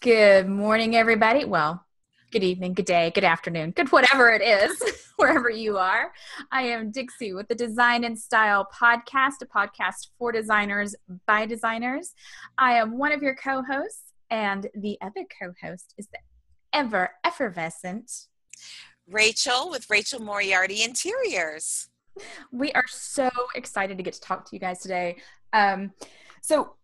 Good morning, everybody. Well, good evening, good day, good afternoon, good whatever it is, wherever you are. I am Dixie with the Design and Style Podcast, a podcast for designers by designers. I am one of your co hosts, and the other co host is the ever effervescent Rachel with Rachel Moriarty Interiors. We are so excited to get to talk to you guys today. Um, so,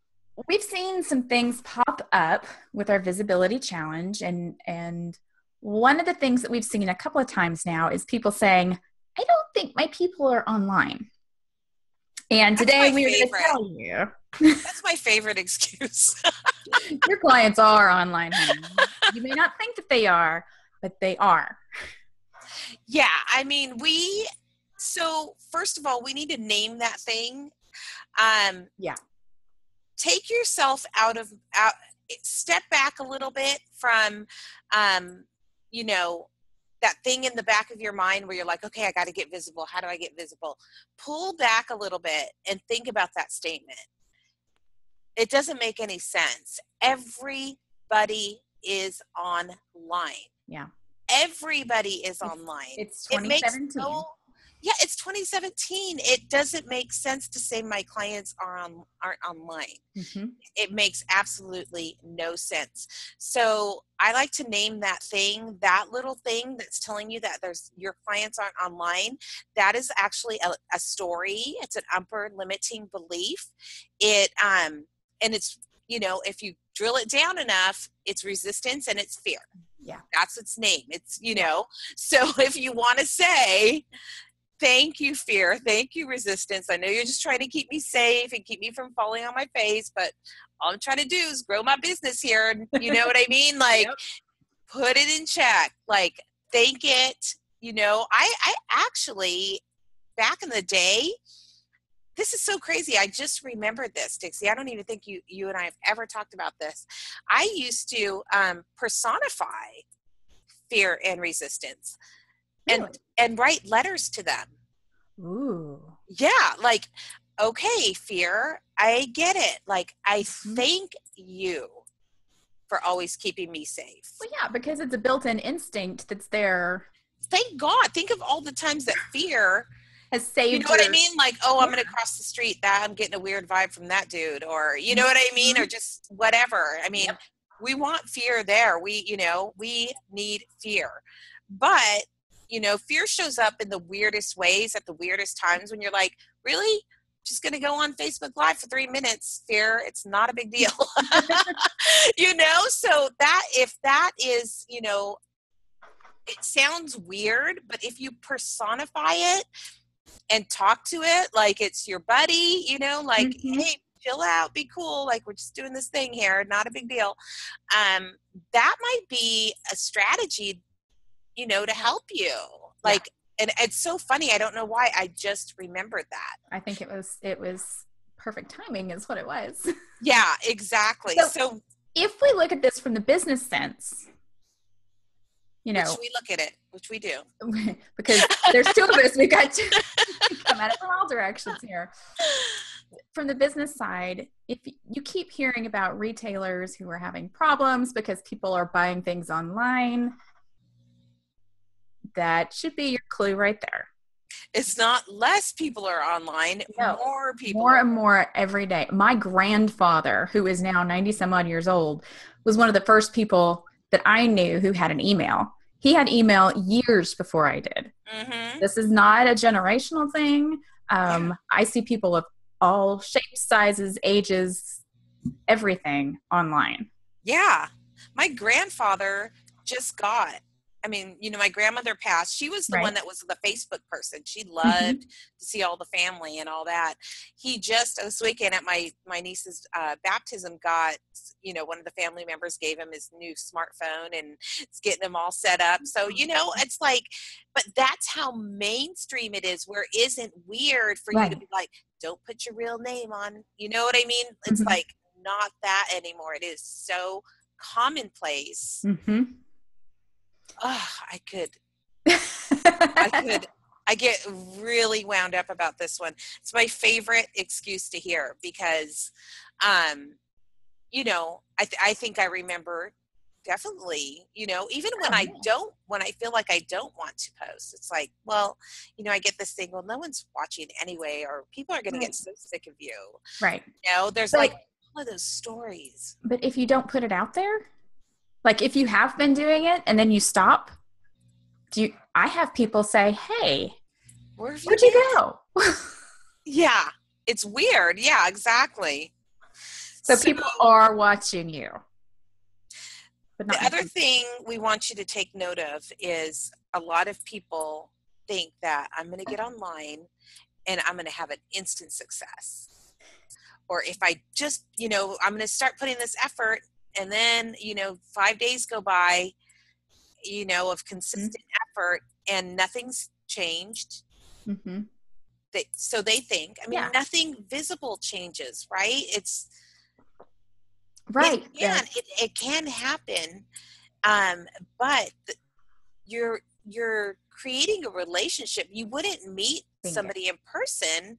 we've seen some things pop up with our visibility challenge and and one of the things that we've seen a couple of times now is people saying i don't think my people are online. And today we're going to tell you. That's my favorite excuse. Your clients are online honey. you may not think that they are but they are. Yeah i mean we so first of all we need to name that thing. Um yeah take yourself out of out step back a little bit from um you know that thing in the back of your mind where you're like okay i got to get visible. How do i get visible? Pull back a little bit and think about that statement. It doesn't make any sense. Everybody is online. Yeah. Everybody is it's, online. it's 2017 it no, yeah it's 2017 it doesn't make sense to say my clients are on aren't online. Mm-hmm. it makes absolutely no sense. So i like to name that thing that little thing that's telling you that there's your clients aren't online that is actually a, a story it's an upper limiting belief. It um and it's you know if you drill it down enough it's resistance and it's fear. Yeah. That's its name it's you know? So if you want to say Thank you, fear. Thank you, resistance. I know you're just trying to keep me safe and keep me from falling on my face, but all I'm trying to do is grow my business here. You know what I mean? Like, yep. put it in check. Like, thank it. You know, I, I actually, back in the day, this is so crazy. I just remembered this, Dixie. I don't even think you you and I have ever talked about this. I used to um, personify fear and resistance and and write letters to them. Ooh. Yeah, like okay, fear, I get it. Like I mm-hmm. thank you for always keeping me safe. Well, yeah, because it's a built-in instinct that's there. Thank God. Think of all the times that fear has saved. You know what I mean? Like, oh, I'm going to cross the street. That I'm getting a weird vibe from that dude, or you know what I mean, or mm-hmm. just whatever. I mean, yep. we want fear there. We, you know, we need fear, but you know fear shows up in the weirdest ways at the weirdest times when you're like really? Just going to go on facebook live for three minutes? Fear it's not a big deal. You know? So that if that is you know it sounds weird but if you personify it and talk to it like it's your buddy you know like mm-hmm. hey chill out be cool like we're just doing this thing here not a big deal. Um that might be a strategy you know, to help you. Like, yeah. and it's so funny. I don't know why. I just remembered that. I think it was, it was perfect timing is what it was. Yeah, exactly. So, so if we look at this from the business sense, you know, which we look at it, which we do, because there's two of us. We've got to come at it from all directions here. From the business side, if you keep hearing about retailers who are having problems because people are buying things online, that should be your clue right there. It's not less people are online, no, more people. More and more every day. My grandfather, who is now 90 some odd years old, was one of the first people that I knew who had an email. He had email years before I did. Mm-hmm. This is not a generational thing. Um, yeah. I see people of all shapes, sizes, ages, everything online. Yeah. My grandfather just got I mean, you know, my grandmother passed. She was the right. one that was the Facebook person. She mm-hmm. loved mm-hmm. to see all the family and all that. He just this weekend at my my niece's uh, baptism got, you know, one of the family members gave him his new smartphone and it's getting him all set up. So you know, mm-hmm. it's like, but that's how mainstream it is. Where it isn't weird for right. you to be like, don't put your real name on. You know what I mean? It's mm-hmm. like not that anymore. It is so commonplace. Mm-hmm oh, I could, I could, I get really wound up about this one. It's my favorite excuse to hear because, um, you know, I, th- I think I remember definitely you know even when i don't when i feel like i don't want to post it's like well you know i get this thing well no one's watching anyway or people are going right. to get so sick of you right you know there's but, like all of those stories but if you don't put it out there like if you have been doing it and then you stop do you i have people say hey where'd you, you go? Yeah it's weird. Yeah exactly. So, so people are watching you but the other thing we want you to take note of is a lot of people think that I'm going to get online and I'm going to have an instant success. Or if I just, you know, I'm going to start putting this effort and then, you know, five days go by, you know, of consistent mm-hmm. effort and nothing's changed. Mm-hmm. They, so they think, I mean, yeah. nothing visible changes, right? It's, right it can it, it can happen um but you're you're creating a relationship you wouldn't meet somebody in person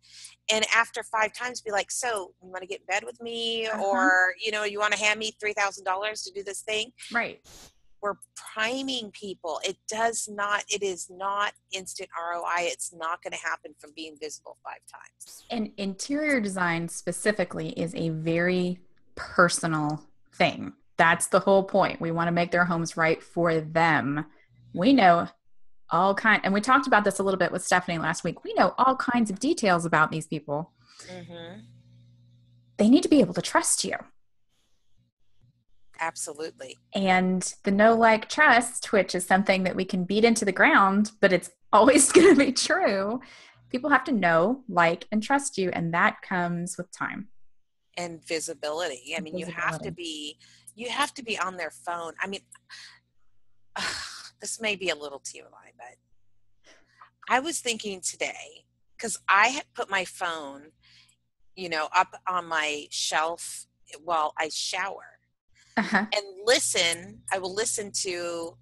and after five times be like so you want to get in bed with me uh-huh. or you know you want to hand me $3000 to do this thing right we're priming people it does not it is not instant roi it's not going to happen from being visible five times and interior design specifically is a very personal thing. That's the whole point. We want to make their homes right for them. We know all kind and we talked about this a little bit with Stephanie last week. We know all kinds of details about these people. Mm-hmm. They need to be able to trust you. Absolutely. And the no like trust, which is something that we can beat into the ground, but it's always going to be true. People have to know, like, and trust you, and that comes with time and visibility. I mean, visibility. you have to be you have to be on their phone. I mean, uh, this may be a little TMI, but I was thinking today because I had put my phone, you know, up on my shelf while I shower uh-huh. and listen. I will listen to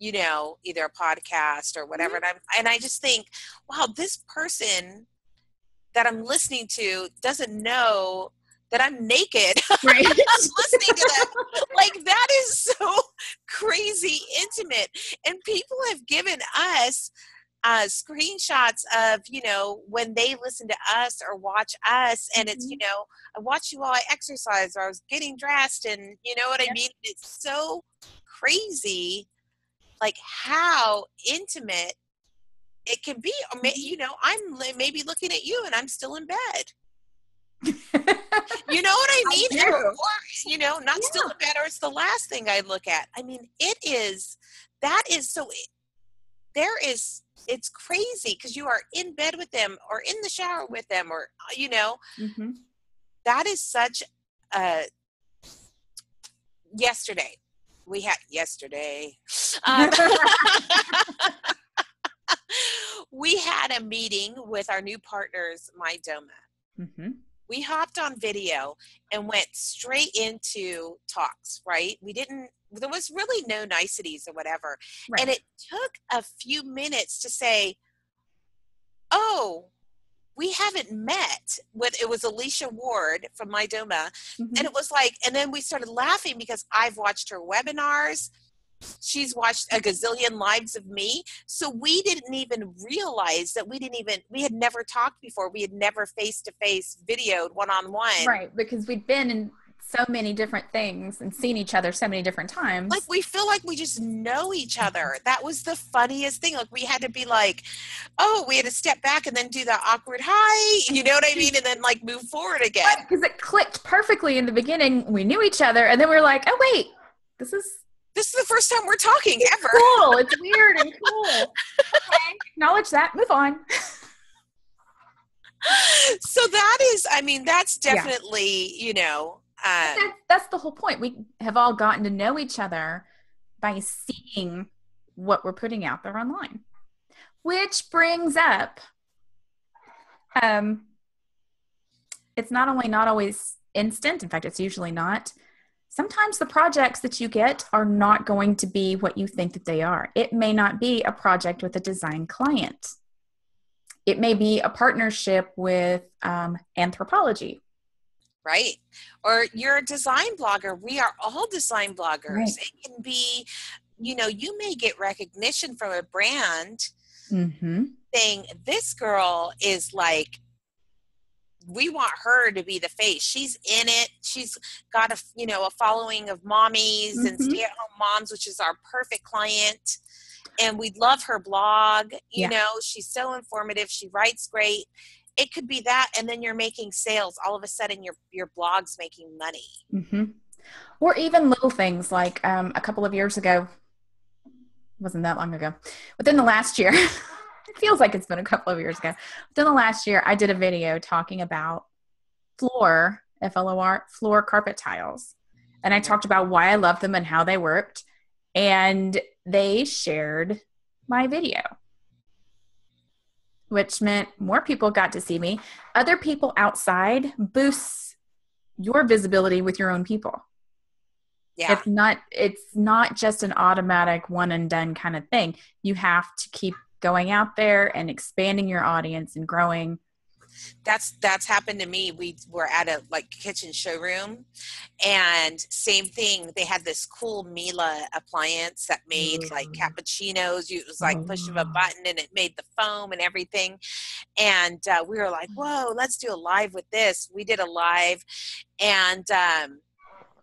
you know either a podcast or whatever mm-hmm. and I'm and I just think wow this person that I'm listening to doesn't know that I'm naked. Right. listening to them. like that is so crazy intimate. And people have given us uh, screenshots of you know when they listen to us or watch us and it's you mm-hmm. know i watch you while i exercise or i was getting dressed and you know what i mean it's so crazy like how intimate it can be mm-hmm. you know i'm maybe looking at you and i'm still in bed you know what I mean? I you know, not yeah. still better. It's the last thing I look at. I mean, it is, that is so, there is, it's crazy because you are in bed with them or in the shower with them or, uh, you know, mm-hmm. that is such a, yesterday, we had, yesterday, um, we had a meeting with our new partners, Mydoma. Mm-hmm we hopped on video and went straight into talks, right? We didn't, there was really no niceties or whatever. Right. And it took a few minutes to say, oh, we haven't met with it was alicia ward from mydoma mm-hmm. and it was like and then we started laughing because i've watched her webinars she's watched a gazillion lives of me. So we didn't even realize that we didn't even we had never talked before. We had never face to face videoed one on one right because we'd been in so many different things and seen each other so many different times. Like we feel like we just know each other. That was the funniest thing. Like we had to be like oh we had to step back and then do that awkward hi you know what i mean? And then like move forward again. Because it clicked perfectly in the beginning. We knew each other and then we are like oh wait this is this is the first time we're talking it's ever. Cool. It's weird and cool. okay. Acknowledge that. Move on. so that is, I mean, that's definitely, yeah. you know, uh, that's, that's the whole point. We have all gotten to know each other by seeing what we're putting out there online, which brings up, um, it's not only not always instant. In fact, it's usually not sometimes the projects that you get are not going to be what you think that they are. It may not be a project with a design client. It may be a partnership with um, Anthropologie. right or you're a design blogger we are all design bloggers Right. it can be you know you may get recognition from a brand Mm-hmm. saying this girl is like we want her to be the face she's in it she's got a you know a following of mommies and Mhm. stay-at-home moms which is our perfect client and we love her blog you Yeah. know she's so informative she writes great it could be that and then you're making sales all of a sudden your your blog's making money Mm-hmm. Or even little things like um, a couple of years ago, wasn't that long ago, within the last year, it feels like it's been a couple of years ago. Within the last year, I did a video talking about floor, F L O R, floor carpet tiles. And I talked about why I love them and how they worked. And they shared my video, which meant more people got to see me. Other people outside boosts your visibility with your own people. yeah It's not it's not just an automatic one and done kind of thing. You have to keep going out there and expanding your audience and growing. that's that's happened to me we were at a like kitchen showroom and same thing they had this cool mila appliance that made like Mm. cappuccinos you, it was like push of a Oh. button and it made the foam and everything and uh, we were like whoa let's do a live with this we did a live and um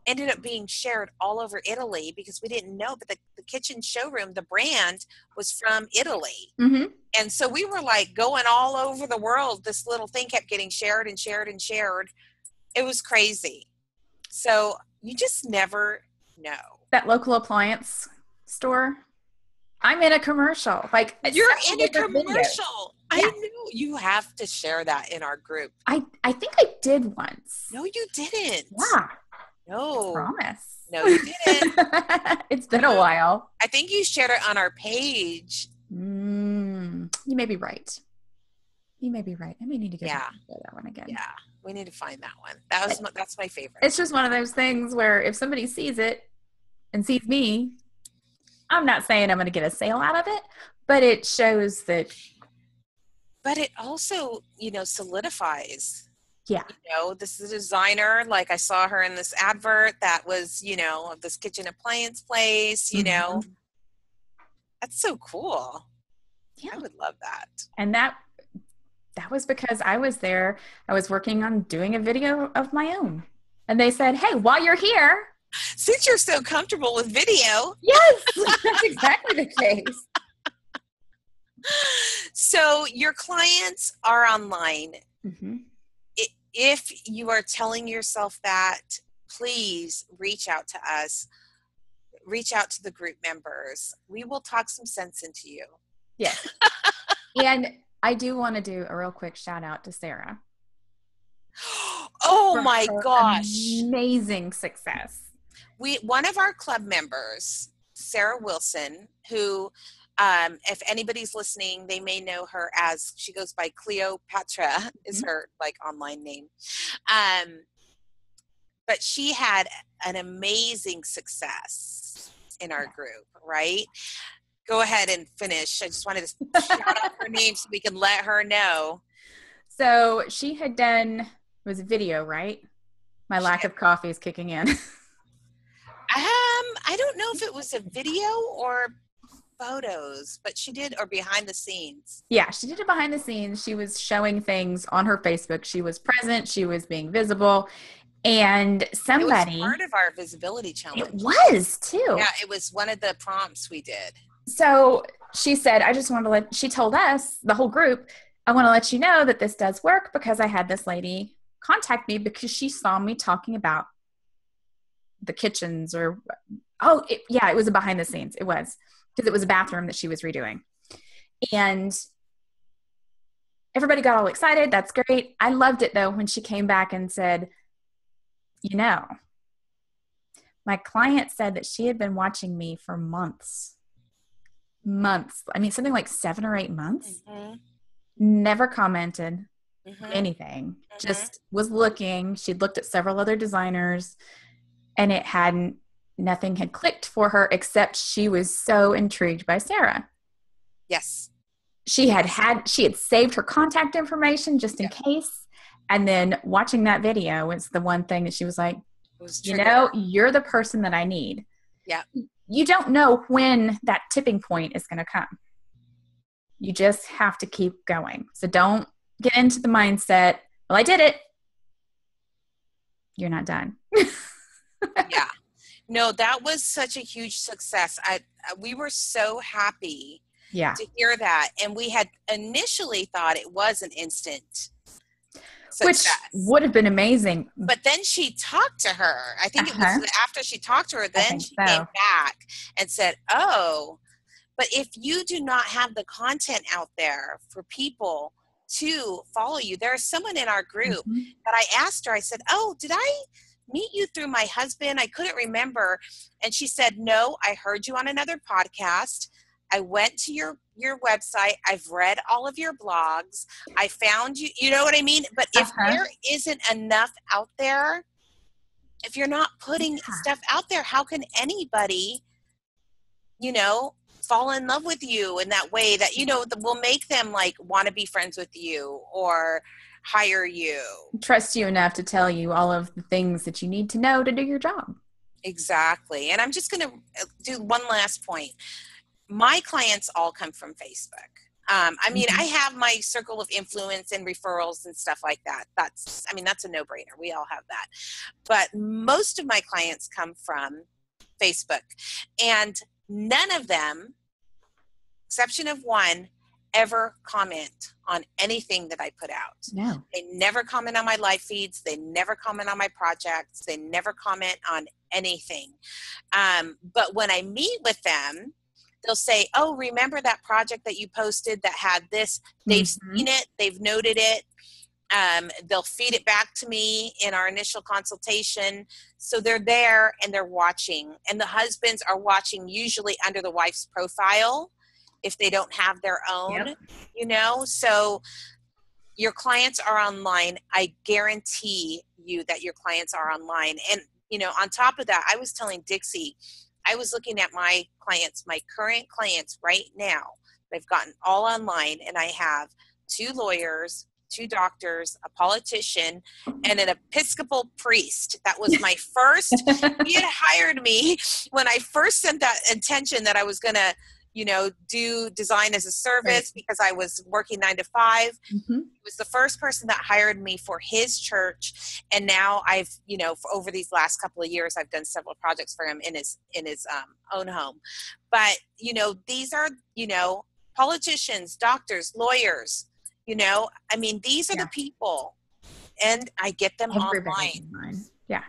ended up being shared all over italy because we didn't know but the kitchen showroom the brand was from italy Mm-hmm. and so we were like going all over the world this little thing kept getting shared and shared and shared it was crazy so you just never know That local appliance store. I'm in a commercial. Like you're in a different videos. commercial i Yeah. knew you have to share that in our group I I think I did once. no you didn't Yeah, no promise. No you didn't it's been a while. i think you shared it on our page Mm, you may be right. You may be right. I may need to go Yeah. play that one again. yeah we need to find that one that was my, that's my favorite It's just one of those things where if somebody sees it and sees me, I'm not saying I'm going to get a sale out of it, but it shows that but it also you know solidifies yeah, you know this is a designer like i saw her in this advert that was you know of this kitchen appliance place you know Mm-hmm. that's so cool Yeah. i would love that and that that was because I was there. I was working on doing a video of my own. And they said, "Hey, while you're here, since you're so comfortable with video yes, that's exactly the case." so your clients are online hmm I- if you are telling yourself that please reach out to us reach out to the group members we will talk some sense into you Yes. and I do want to do a real quick shout out to Sarah. oh my gosh Amazing success. we one of our club members sarah wilson who um, if anybody's listening they may know her as she goes by cleopatra is Mhm. her like online name um, but she had an amazing success in our group right go ahead and finish i just wanted to shout out her name so we can let her know So she had done it was a video, right? My lack of coffee is kicking in. Um, I don't know if it was a video or photos, but she did, or behind the scenes. yeah, she did it behind the scenes. She was showing things on her Facebook. She was present. She was being visible, and It somebody. was part of our visibility challenge. It was too. Yeah, it was one of the prompts we did. So she said, I just want to let, she told us, the whole group, I want to let you know that this does work because I had this lady contact me because she saw me talking about the kitchens or, oh, it, yeah, it was a behind the scenes. It was because it was a bathroom that she was redoing. And everybody got all excited. That's great. I loved it though when she came back and said, you know, my client said that she had been watching me for months months. I mean, something like seven or eight months. Mhm, Never commented mhm. anything. Mhm. Just was looking. She'd looked at several other designers, and it hadn't. Nothing had clicked for her except she was so intrigued by Sarah. Yes. She had had she had saved her contact information just in case, And then watching that video was the one thing that she was like, was you know, you're the person that I need. Yeah. You don't know when that tipping point is going to come. You just have to keep going. So don't get into the mindset, well, I did it. You're not done. yeah. No, that was such a huge success. I we were so happy yeah. to hear that. And we had initially thought it was an instant Success. Which would have been amazing. But then she talked to her. I think uh-huh. it was uh-huh. after she talked to her, then she so. came back and said, Oh, but if you do not have the content out there for people to follow you, there's someone in our group mm-hmm. that I asked her, I said, Oh, did I meet you through my husband? I couldn't remember. And she said, No, I heard you on another podcast. I went to your your website. I've read all of your blogs. I found you. You know what I mean? But if uh-huh. there isn't enough out there, if you're not putting yeah. stuff out there, how can anybody, you know, fall in love with you in that way that you know will make them like want to be friends with you or hire you trust you enough to tell you all of the things that you need to know to do your job exactly and i'm just going to uh, do one last point my clients all come from Facebook. Um, I mean, mm-hmm. I have my circle of influence and referrals and stuff like that. That's, I mean, that's a no brainer. We all have that. But most of my clients come from Facebook. And none of them, exception of one, ever comment on anything that I put out. No. They never comment on my live feeds. They never comment on my projects. They never comment on anything. Um, but when I meet with them, they'll say, "Oh, remember that project that you posted that had this? They've mm-hmm. seen it, they've noted it. Um, they'll feed it back to me in our initial consultation. So they're there and they're watching. And the husbands are watching usually under the wife's profile if they don't have their own, yep. you know. So your clients are online. I guarantee you that your clients are online. And you know, on top of that, I was telling Dixie I was looking at my clients, my current clients right now. They've gotten all online, and I have two lawyers, two doctors, a politician, and an Episcopal priest. That was my first. he had hired me when I first sent that intention that I was going to you know, do design as a service right. because I was working nine to 5 mm-hmm. He was the first person that hired me for his church, and now I've, you know, for over these last couple of years, I've done several projects for him in his in his um, own home. But you know, these are, you know, politicians, doctors, lawyers. You know, I mean, these are yeah. the people, and I get them Everybody online. Yeah.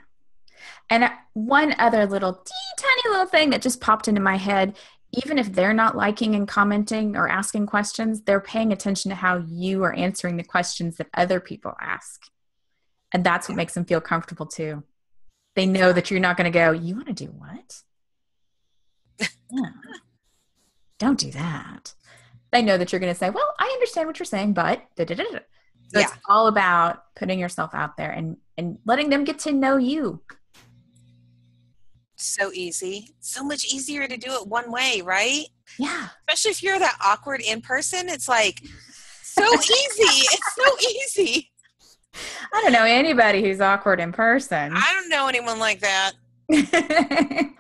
And uh, one other little teeny tiny little thing that just popped into my head even if they're not liking and commenting or asking questions, they're paying attention to how you are answering the questions that other people ask. And that's what makes them feel comfortable too. They know that you're not going to go, You want to do what? yeah. Don't do that. They know that you're going to say, Well, I understand what you're saying, but da, da, da, so yeah. it's all about putting yourself out there and, and letting them get to know you so easy. So much easier to do it one way, right? Yeah. Especially if you're that awkward in person, it's like so easy. it's so easy. I don't know anybody who's awkward in person. I don't know anyone like that.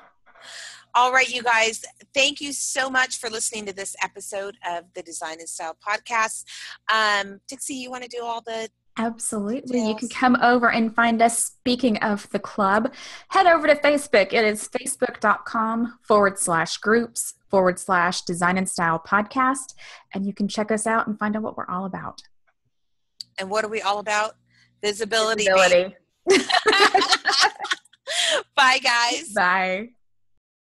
All right, you guys, thank you so much for listening to this episode of the Design and Style podcast. Um, Dixie, you want to do all the Absolutely. Yes. You can come over and find us. Speaking of the club, head over to Facebook. It is facebook.com forward slash groups forward slash design and style podcast. And you can check us out and find out what we're all about. And what are we all about? Visibility. Visibility. Bye, guys. Bye.